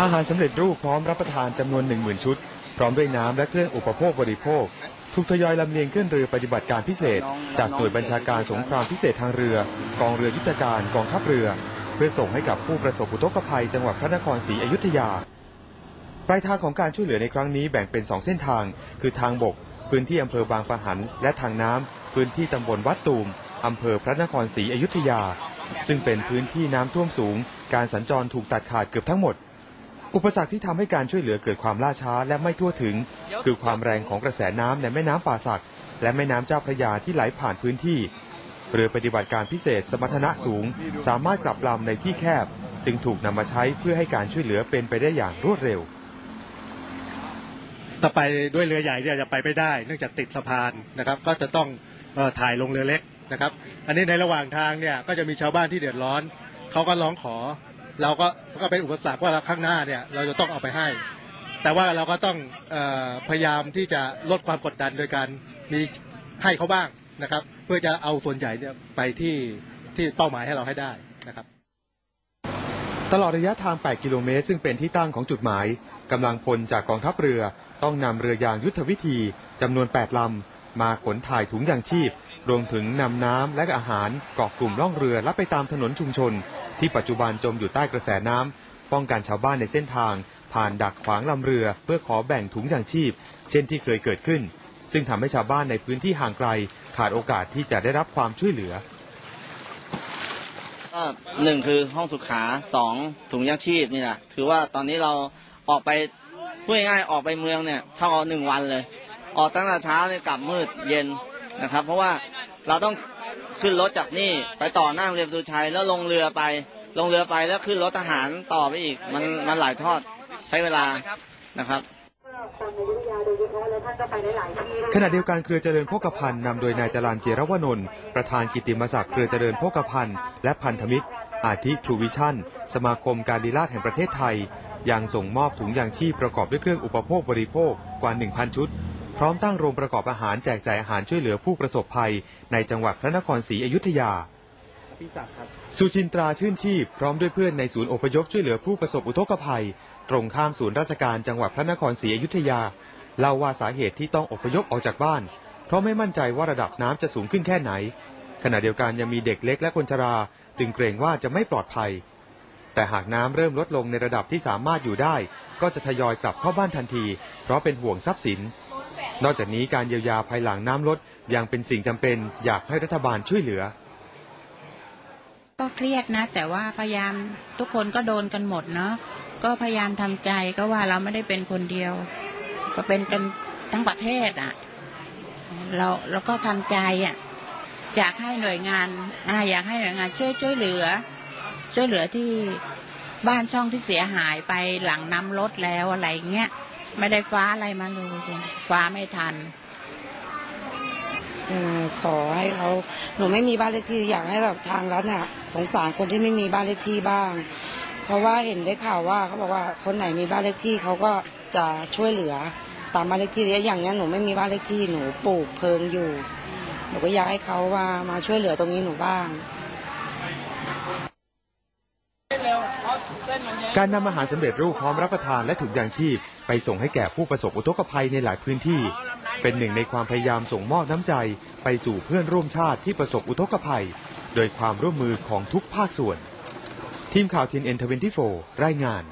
อาหารสำเร็จรูปพร้อมรับประทานจำนวน 10,000 ชุด พร้อมด้วยน้ำและเครื่องอุปโภคบริโภค ถูกทยอยลำเลียงขึ้นเรือปฏิบัติการพิเศษ จากหน่วยบัญชาการสงครามพิเศษทางเรือ กองเรือยุทธการกองทัพเรือ เพื่อส่งให้กับผู้ประสบอุทกภัยจังหวัดพระนครศรีอยุธยาปลายทางของการช่วยเหลือในครั้งนี้แบ่งเป็น 2 เส้นทาง คือทางบก พื้นที่อำเภอบางปะหัน และทางน้ำพื้นที่ตำบลวัดตูมอำเภอพระนครศรีอยุธยา ซึ่งเป็นพื้นที่น้ำท่วมสูง การสัญจรถูกตัดขาดเกือบทั้งหมด อุปสรรคที่ทำให้การช่วยเหลือเกิดความล่าช้าและไม่ทั่วถึง คือความแรงของกระแสน้ำในแม่น้ำป่าสัก และแม่น้ำเจ้าพระยาที่ไหลผ่านพื้นที่ เรือปฏิบัติการพิเศษสมรรถนะสูง สามารถกลับลำในที่แคบ จึงถูกนำมาใช้เพื่อให้การช่วยเหลือเป็นไปได้อย่างรวดเร็ว ถ้าไปด้วยเรือใหญ่เนี่ยจะไปไม่ได้ เนื่องจากติดสะพานนะครับ ก็จะต้องเอ่อถ่ายลงเรือเล็กนะครับ อันนี้ในระหว่างทางเนี่ยก็จะมีชาวบ้านที่เดือดร้อนเขาก็ร้องขอ เราก็ก็เป็นอุปสรรคว่าข้างหน้าเนี่ยเราจะต้องเอาไปให้ แต่ว่าเราก็ต้องออพยายามที่จะลดความกดดันโดยการมีให้เขาบ้างนะครับ เพื่อจะเอาส่วนใหญ่เนี่ยไปที่ที่เป้าหมายให้เราให้ได้นะครับ ตลอดระยะทาง 8 กิโลเมตร ซึ่งเป็นที่ตั้งของจุดหมายกำลังพลจากกองทัพเรือต้องนำเรือยางยุทธวิธีจำนวน 8ลำ มาขนถ่ายถุงยางชีพ รวมถึงนำน้ำและอาหารเกาะกลุ่มล่องเรือและไปตามถนนชุมชน ที่ปัจจุบันจมอยู่ใต้กระแสน้ำป้องกันชาวบ้านในเส้นทาง ผ่านดักขวางลำเรือ เพื่อขอแบ่งถุงยางชีพ เช่นที่เคยเกิดขึ้น ซึ่งทำให้ชาวบ้านในพื้นที่ห่างไกล ขาดโอกาสที่จะได้รับความช่วยเหลือก็หนึ่งคือห้องสุขาสองถุงยางชีพนี่แหละถือว่าตอนนี้เราออกไปพูดง่ายๆออกไปเมืองเนี่ยเท่ากับหนึ่งวันเลย ออกตั้งแต่เช้าเนี่ยกลับมืดเย็นนะครับ เพราะว่าเราต้องขึ้นรถจากนี่ไปต่อน้าโรงเรียนประตูชัยแล้วลงเรือไป ลงเรือไปแล้วขึ้นรถทหารต่อไปอีก มันมันหลายทอดใช้เวลานะครับขณะเดียวกันเครือเจริญโภคภัณฑ์นำโดยนายจรานเจรวนนท์ประธานกิติมศักดิ์เครือเจริญโภคภัณฑ์และพันธมิตร อาทิทรูวิชั่น สมาคมการลีลาดแห่งประเทศไทย ยังส่งมอบถุงยางชีพประกอบด้วยเครื่องอุปโภคบริโภคกว่า 1,000 ชุด พร้อมตั้งโรงประกอบอาหารแจกจ่ายอาหารช่วยเหลือผู้ประสบภัย ในจังหวัดพระนครศรีอยุธยา สุชินตราชื่นชีพ พร้อมด้วยเพื่อนในศูนย์อพยพช่วยเหลือผู้ประสบอุทกภัย ตรงข้ามศูนย์ราชการจังหวัดพระนครศรีอยุธยาเล่าว่าสาเหตุที่ต้องอพยพออกจากบ้าน เพราะไม่มั่นใจว่าระดับน้ำจะสูงขึ้นแค่ไหน ขณะเดียวกันยังมีเด็กเล็กและคนชรา จึงเกรงว่าจะไม่ปลอดภัย แต่หากน้ำเริ่มลดลงในระดับที่สามารถอยู่ได้ ก็จะทยอยกลับเข้าบ้านทันที เพราะเป็นห่วงทรัพย์สิน นอกจากนี้การเยียวยาภายหลังน้ำลดยังเป็นสิ่งจำเป็นอยากให้รัฐบาลช่วยเหลือ ก็เครียดนะ แต่ว่าพยายามทุกคนก็โดนกันหมดเนาะก็พยายามทำใจก็ว่าเราไม่ได้เป็นคนเดียว ก็เป็นกันทั้งประเทศอะเราเราก็ทำใจอะอยากให้หน่วยงานอ่าอยากให้หน่วยงานช่วยช่วยเหลือ ช่วยเหลือที่บ้านช่องที่เสียหายไปหลังน้ำลดแล้วอะไรเงี้ย ไม่ได้ฟ้าอะไรมาเลยฟ้าไม่ทันอขอให้เขาหนูไม่มีบ้านเลขที่อยากให้แบบทางรัฐน่ะ สงสารคนที่ไม่มีบ้านเลขที่บ้าง เพราะว่าเห็นได้ข่าวว่าเขาบอกว่าคนไหนมีบ้านเลขที่เขาก็จะช่วยเหลือตามบ้านเลขที่อย่างนี้หนูไม่มีบ้านเลขที่หนูปลูกเพิงอยู่หนูก็อยากให้เขามามาช่วยเหลือตรงนี้หนูบ้าง การนำอาหารสำเร็จรูปพร้อมรับประทานและถุงยางชีพ ไปส่งให้แก่ผู้ประสบอุทกภัยในหลายพื้นที่ เป็นหนึ่งในความพยายามส่งมอบน้ำใจ ไปสู่เพื่อนร่วมชาติที่ประสบอุทกภัย โดยความร่วมมือของทุกภาคส่วน ทีมข่าวทีนเอ็นทเวนตี้โฟรายงาน